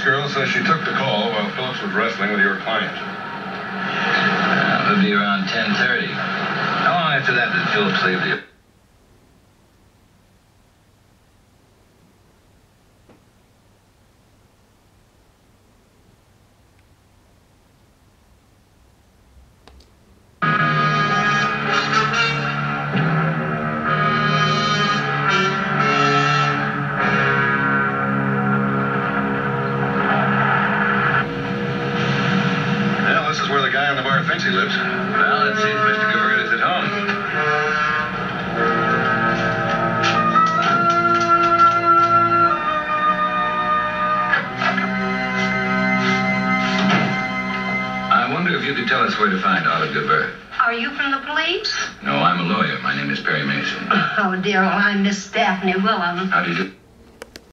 girl says she took the call while Phillips was wrestling with your client. Uh, it'll be around 10.30. How long after that did Phillips leave the... where the guy on the he lives. Well, it seems Mr. Gilbert is at home. I wonder if you could tell us where to find Olive Gilbert. Are you from the police? No, I'm a lawyer. My name is Perry Mason. Oh, dear, oh, well, I'm Miss Daphne Whilom. How do you do?